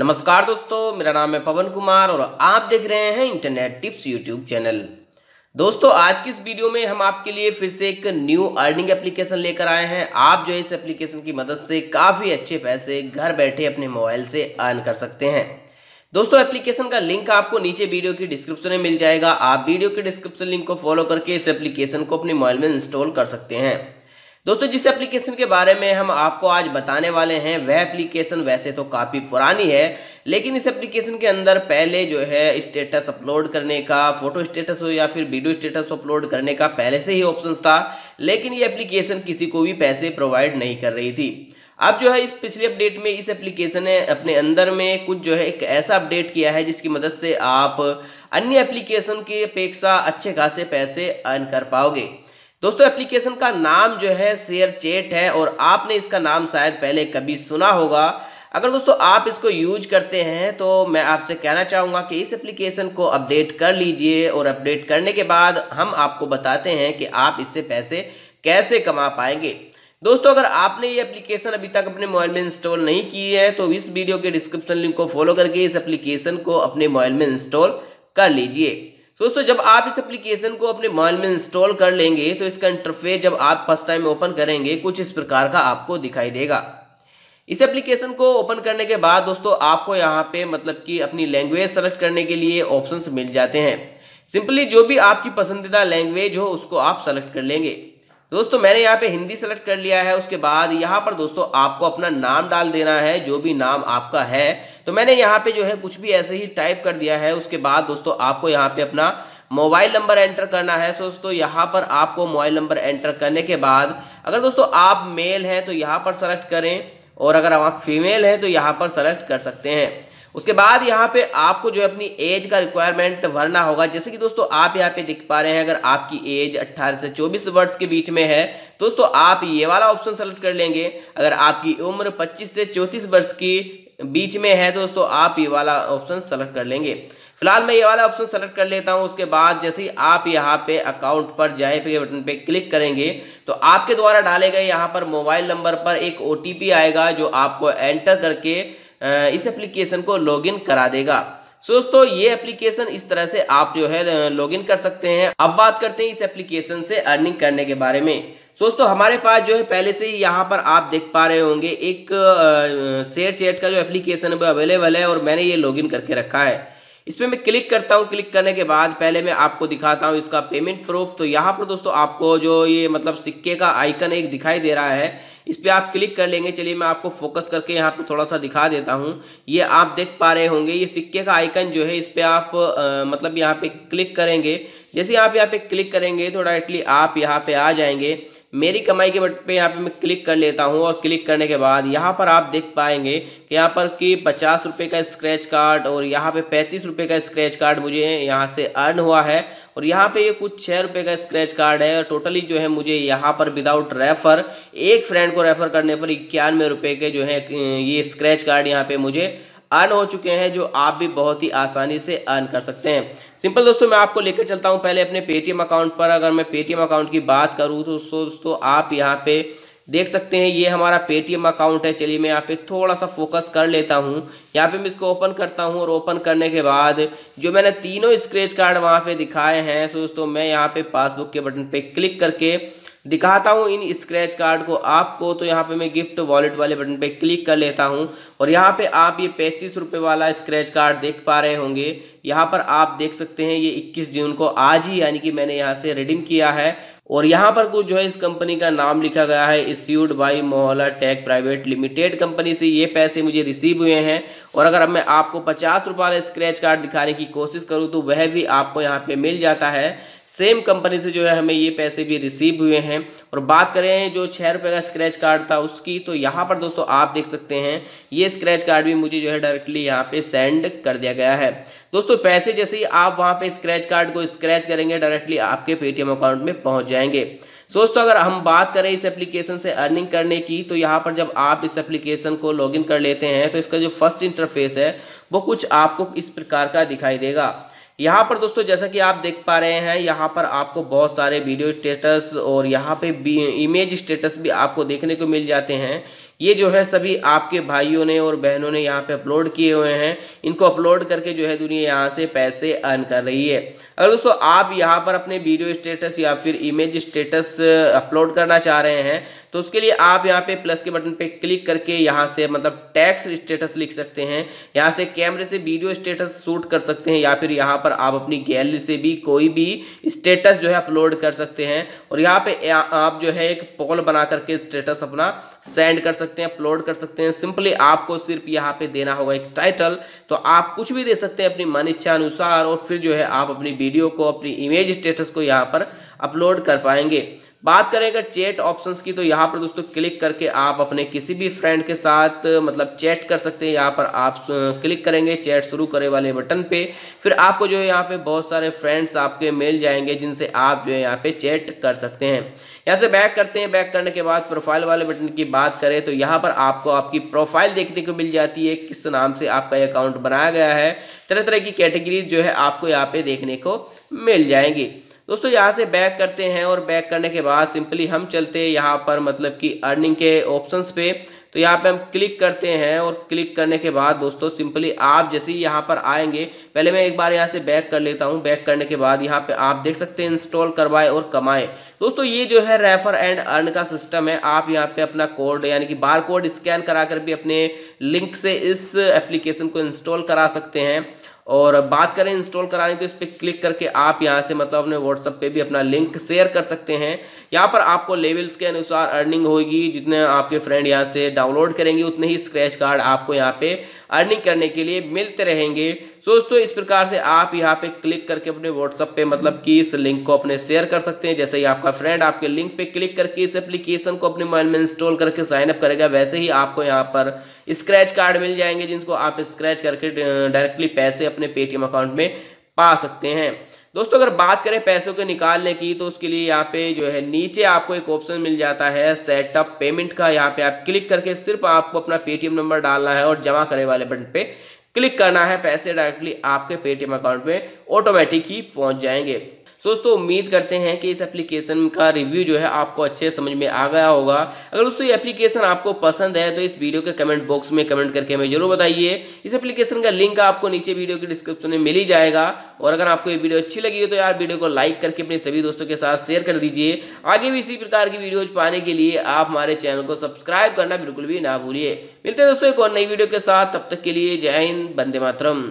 नमस्कार दोस्तों, मेरा नाम है पवन कुमार और आप देख रहे हैं इंटरनेट टिप्स यूट्यूब चैनल। दोस्तों, आज की इस वीडियो में हम आपके लिए फिर से एक न्यू अर्निंग एप्लीकेशन लेकर आए हैं। आप जो इस एप्लीकेशन की मदद से काफ़ी अच्छे पैसे घर बैठे अपने मोबाइल से अर्न कर सकते हैं। दोस्तों, एप्लीकेशन का लिंक आपको नीचे वीडियो की डिस्क्रिप्शन में मिल जाएगा। आप वीडियो के डिस्क्रिप्शन लिंक को फॉलो करके इस एप्लीकेशन को अपने मोबाइल में इंस्टॉल कर सकते हैं। दोस्तों, जिस एप्लीकेशन के बारे में हम आपको आज बताने वाले हैं, वह एप्लीकेशन वैसे तो काफ़ी पुरानी है, लेकिन इस एप्लीकेशन के अंदर पहले जो है स्टेटस अपलोड करने का फ़ोटो स्टेटस हो या फिर वीडियो स्टेटस अपलोड करने का पहले से ही ऑप्शन था, लेकिन ये एप्लीकेशन किसी को भी पैसे प्रोवाइड नहीं कर रही थी। अब जो है इस पिछले अपडेट में इस एप्लीकेशन ने अपने अंदर में कुछ जो है एक ऐसा अपडेट किया है, जिसकी मदद से आप अन्य एप्लीकेशन की अपेक्षा अच्छे खासे पैसे अर्न कर पाओगे। दोस्तों एप्लीकेशन का नाम जो है शेयर चेट है, और आपने इसका नाम शायद पहले कभी सुना होगा। अगर दोस्तों, आप इसको यूज़ करते हैं तो मैं आपसे कहना चाहूँगा कि इस एप्लीकेशन को अपडेट कर लीजिए, और अपडेट करने के बाद हम आपको बताते हैं कि आप इससे पैसे कैसे कमा पाएँगे। दोस्तों, अगर आपने ये एप्लीकेशन अभी तक अपने मोबाइल में इंस्टॉल नहीं की है तो इस वीडियो के डिस्क्रिप्शन लिंक को फॉलो करके इस एप्लीकेशन को अपने मोबाइल में इंस्टॉल कर लीजिए। दोस्तों, जब आप इस एप्लीकेशन को अपने मोबाइल में इंस्टॉल कर लेंगे तो इसका इंटरफेस जब आप फ़र्स्ट टाइम ओपन करेंगे, कुछ इस प्रकार का आपको दिखाई देगा। इस एप्लीकेशन को ओपन करने के बाद, दोस्तों, आपको यहाँ पे मतलब कि अपनी लैंग्वेज सेलेक्ट करने के लिए ऑप्शंस मिल जाते हैं। सिंपली जो भी आपकी पसंदीदा लैंग्वेज हो, उसको आप सेलेक्ट कर लेंगे। दोस्तों, मैंने यहाँ पे हिंदी सेलेक्ट कर लिया है, उसके बाद यहाँ पर दोस्तों, आपको अपना नाम डाल देना है, जो भी नाम आपका है। तो मैंने यहाँ पे जो है, कुछ भी ऐसे ही टाइप कर दिया है, उसके बाद दोस्तों, आपको यहाँ पे अपना मोबाइल नंबर एंटर करना है। सो दोस्तों, यहाँ पर आपको मोबाइल नंबर एंटर करने के बाद, अगर दोस्तों, आप मेल हैं तो यहाँ पर सेलेक्ट करें, और अगर आप फीमेल हैं तो यहाँ पर सेलेक्ट कर सकते हैं। उसके बाद यहाँ पे आपको जो है अपनी एज का रिक्वायरमेंट भरना होगा। जैसे कि दोस्तों, आप यहाँ पे दिख पा रहे हैं, अगर आपकी एज 18 से 24 वर्ष के बीच में है, दोस्तों, आप ये वाला ऑप्शन सेलेक्ट कर लेंगे। अगर आपकी उम्र 25 से 34 वर्ष की बीच में है तो दोस्तों, आप ये वाला ऑप्शन सेलेक्ट कर लेंगे। फ़िलहाल मैं ये वाला ऑप्शन सेलेक्ट कर लेता हूँ। उसके बाद जैसे ही आप यहाँ पे अकाउंट पर जाए पे बटन पे क्लिक करेंगे तो आपके द्वारा डाले गए यहाँ पर मोबाइल नंबर पर एक ओटीपी आएगा, जो आपको एंटर करके इस एप्लीकेशन को लॉगिन करा देगा। सो दोस्तों, ये एप्लीकेशन इस तरह से आप जो है लॉगिन कर सकते हैं। अब बात करते हैं इस एप्लीकेशन से अर्निंग करने के बारे में। दोस्तों, हमारे पास जो है, पहले से ही यहाँ पर आप देख पा रहे होंगे, एक शेयर चैट का जो एप्लीकेशन है वो अवेलेबल है और मैंने ये लॉगिन करके रखा है। इस पर मैं क्लिक करता हूँ क्लिक करने के बाद पहले मैं आपको दिखाता हूँ इसका पेमेंट प्रूफ। तो यहाँ पर दोस्तों आपको जो ये मतलब सिक्के का आइकन एक दिखाई दे रहा है इस पर आप क्लिक कर लेंगे। चलिए मैं आपको फोकस करके यहाँ पे थोड़ा सा दिखा देता हूँ। ये आप देख पा रहे होंगे ये सिक्के का आइकन जो है इस पर आप आ, मतलब यहाँ पे क्लिक करेंगे। जैसे आप यहाँ पे क्लिक करेंगे तो डायरेक्टली आप यहाँ पे आ जाएँगे। मेरी कमाई के बटन पे यहाँ पे मैं क्लिक कर लेता हूँ और क्लिक करने के बाद यहाँ पर आप देख पाएँगे कि यहाँ पर कि पचास रुपये का स्क्रैच कार्ड और यहाँ पे पैंतीस रुपये का स्क्रैच कार्ड मुझे यहाँ से अर्न हुआ है और यहाँ पे ये कुछ छः रुपये का स्क्रैच कार्ड है और टोटली जो है मुझे यहाँ पर विदाउट रेफर एक फ्रेंड को रेफर करने पर इक्यानवे रुपये के जो है ये स्क्रैच कार्ड यहाँ पे मुझे अर्न हो चुके हैं, जो आप भी बहुत ही आसानी से अर्न कर सकते हैं। सिंपल दोस्तों, मैं आपको लेकर चलता हूँ पहले अपने पेटीएम अकाउंट पर। अगर मैं पेटीएम अकाउंट की बात करूँ तो दोस्तों, आप यहाँ पे देख सकते हैं, ये हमारा पेटीएम अकाउंट है। चलिए मैं यहाँ पे थोड़ा सा फोकस कर लेता हूँ। यहाँ पे मैं इसको ओपन करता हूँ और ओपन करने के बाद जो मैंने तीनों स्क्रेच कार्ड वहाँ पे दिखाए हैं, सो दोस्तों, मैं यहाँ पे पासबुक के बटन पे क्लिक करके दिखाता हूँ इन स्क्रैच कार्ड को। आपको तो यहाँ पे मैं गिफ्ट वॉलेट वाले बटन पे क्लिक कर लेता हूँ और यहाँ पे आप ये पैंतीस रुपये वाला स्क्रैच कार्ड देख पा रहे होंगे। यहाँ पर आप देख सकते हैं ये 21 जून को आज ही यानी कि मैंने यहाँ से रिडीम किया है और यहाँ पर कुछ जो है इस कंपनी का नाम लिखा गया है issued by Mohalla tech private limited company से ये पैसे मुझे रिसीव हुए हैं। और अगर अब मैं आपको पचास रुपये वाला स्क्रैच कार्ड दिखाने की कोशिश करूँ तो वह भी आपको यहाँ पे मिल जाता है। सेम कंपनी से जो है हमें ये पैसे भी रिसीव हुए हैं। और बात करें जो छः रुपये का स्क्रैच कार्ड था उसकी तो यहाँ पर दोस्तों आप देख सकते हैं, ये स्क्रैच कार्ड भी मुझे जो है डायरेक्टली यहाँ पे सेंड कर दिया गया है। दोस्तों, पैसे जैसे ही आप वहाँ पे स्क्रैच कार्ड को स्क्रैच करेंगे डायरेक्टली आपके पेटीएम अकाउंट में पहुँच जाएँगे। दोस्तों, अगर हम बात करें इस एप्लीकेशन से अर्निंग करने की तो यहाँ पर जब आप इस एप्लीकेशन को लॉगिन कर लेते हैं तो इसका जो फ़र्स्ट इंटरफेस है, वो कुछ आपको इस प्रकार का दिखाई देगा। यहाँ पर दोस्तों, जैसा कि आप देख पा रहे हैं, यहाँ पर आपको बहुत सारे वीडियो स्टेटस और यहाँ पे इमेज स्टेटस भी आपको देखने को मिल जाते हैं। ये जो है सभी आपके भाइयों ने और बहनों ने यहाँ पे अपलोड किए हुए हैं। इनको अपलोड करके जो है दुनिया यहाँ से पैसे अर्न कर रही है। अगर दोस्तों, आप यहाँ पर अपने वीडियो स्टेटस या फिर इमेज स्टेटस अपलोड करना चाह रहे हैं तो उसके लिए आप यहाँ पे प्लस के बटन पे क्लिक करके यहाँ से मतलब टैक्स स्टेटस लिख सकते हैं, यहाँ से कैमरे से वीडियो स्टेटस शूट कर सकते हैं, या फिर यहाँ पर आप अपनी गैलरी से भी कोई भी स्टेटस जो है अपलोड कर सकते हैं, और यहाँ पे आप जो है एक पोल बना करके स्टेटस अपना सेंड कर सकते हैं अपलोड कर सकते हैं सिंपली आपको सिर्फ़ यहाँ पे देना होगा एक टाइटल तो आप कुछ भी दे सकते हैं अपनी मन इच्छा अनुसार, और फिर जो है आप अपनी वीडियो को अपनी इमेज स्टेटस को यहाँ पर अपलोड कर पाएँगे। बात करें अगर चैट ऑप्शंस की तो यहाँ पर दोस्तों क्लिक करके आप अपने किसी भी फ्रेंड के साथ मतलब चैट कर सकते हैं। यहाँ पर आप क्लिक करेंगे, चैट शुरू करे वाले बटन पे। फिर आपको जो है यहाँ पे बहुत सारे फ्रेंड्स आपके मिल जाएँगे, जिनसे आप जो है यहाँ पे चैट कर सकते हैं। यहाँ से बैक करते हैं। बैक करने के बाद प्रोफ़ाइल वाले बटन की बात करें तो यहाँ पर आपको आपकी प्रोफ़ाइल देखने को मिल जाती है, किस नाम से आपका अकाउंट बनाया गया है। तरह तरह की कैटेगरीज जो है आपको यहाँ पे देखने को मिल जाएँगी। दोस्तों, यहाँ से बैक करते हैं और बैक करने के बाद सिंपली हम चलते हैं यहाँ पर मतलब कि अर्निंग के ऑप्शंस पे। तो यहाँ पे हम क्लिक करते हैं और क्लिक करने के बाद दोस्तों सिंपली आप जैसे ही यहाँ पर आएँगे, पहले मैं एक बार यहाँ से बैक कर लेता हूँ। बैक करने के बाद यहाँ पे आप देख सकते हैं इंस्टॉल करवाए और कमाए। दोस्तों, ये जो है रेफर एंड अर्न का सिस्टम है। आप यहाँ पे अपना कोड यानी कि बार कोड स्कैन करा कर भी अपने लिंक से इस एप्लीकेशन को इंस्टॉल करा सकते हैं। और बात करें इंस्टॉल कराने तो इस पर क्लिक करके आप यहाँ से मतलब अपने व्हाट्सअप पे भी अपना लिंक शेयर कर सकते हैं। यहाँ पर आपको लेवल्स के अनुसार अर्निंग होगी, जितने आपके फ्रेंड यहाँ से डाउनलोड करेंगे, उतने ही स्क्रैच कार्ड आपको यहाँ पे अर्निंग करने के लिए मिलते रहेंगे। सो दोस्तों, इस प्रकार से आप यहाँ पे क्लिक करके अपने व्हाट्सअप पे मतलब कि इस लिंक को अपने शेयर कर सकते हैं। जैसे ही आपका फ्रेंड आपके लिंक पे क्लिक करके इस एप्लीकेशन को अपने मोबाइल में इंस्टॉल करके साइनअप करेगा, वैसे ही आपको यहाँ पर स्क्रैच कार्ड मिल जाएँगे, जिनको आप स्क्रैच करके डायरेक्टली पैसे अपने पेटीएम अकाउंट में पा सकते हैं। दोस्तों, अगर बात करें पैसों के निकालने की तो उसके लिए यहाँ पे जो है, नीचे आपको एक ऑप्शन मिल जाता है सेटअप पेमेंट का। यहाँ पे आप क्लिक करके सिर्फ़ आपको अपना पेटीएम नंबर डालना है और जमा करने वाले बटन पे क्लिक करना है। पैसे डायरेक्टली आपके पेटीएम अकाउंट में ऑटोमेटिक ही पहुँच जाएँगे। दोस्तों, उम्मीद करते हैं कि इस एप्लीकेशन का रिव्यू जो है आपको अच्छे समझ में आ गया होगा। अगर दोस्तों ये एप्लीकेशन आपको पसंद है तो इस वीडियो के कमेंट बॉक्स में कमेंट करके हमें ज़रूर बताइए। इस एप्लीकेशन का लिंक आपको नीचे वीडियो के डिस्क्रिप्शन में मिल ही जाएगा। और अगर आपको ये वीडियो अच्छी लगी हो तो यार वीडियो को लाइक करके अपने सभी दोस्तों के साथ शेयर कर दीजिए। आगे भी इसी प्रकार की वीडियोज़ पाने के लिए आप हमारे चैनल को सब्सक्राइब करना बिल्कुल भी ना भूलिए। मिलते हैं दोस्तों एक और नई वीडियो के साथ। तब तक के लिए जय हिंद बंदे मातरम।